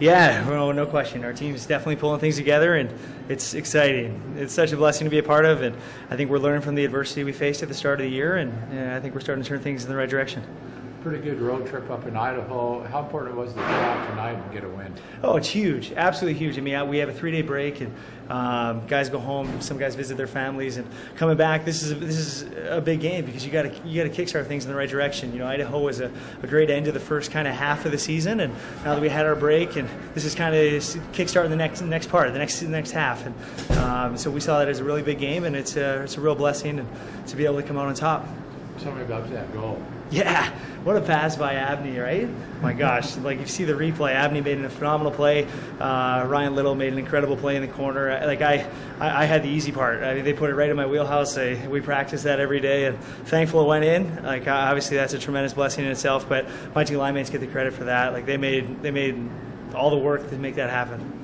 Yeah, well, no question. Our team's definitely pulling things together, and it's exciting. It's such a blessing to be a part of, and I think we're learning from the adversity we faced at the start of the year, and, and I think we're starting to turn things in the right direction. Pretty good road trip up in Idaho. How important was go out tonight and get a win? Oh, it's huge, absolutely huge. I mean, we have a three-day break, and um, guys go home. Some guys visit their families, and coming back, this is a, this is a big game because you got to you got to kickstart things in the right direction. You know, Idaho was a, a great end to the first kind of half of the season, and now that we had our break, and this is kind of kickstarting the next next part, the next the next half, and um, so we saw that as a really big game, and it's a, it's a real blessing and to be able to come out on top. Me about that goal. Yeah, what a pass by Abney, right? My gosh, like you see the replay, Abney made a phenomenal play. Uh, Ryan Little made an incredible play in the corner. Like I, I, I had the easy part. I mean, they put it right in my wheelhouse. I, we practice that every day, and thankful it went in. Like obviously that's a tremendous blessing in itself, but my two linemates get the credit for that. Like they made, they made all the work to make that happen.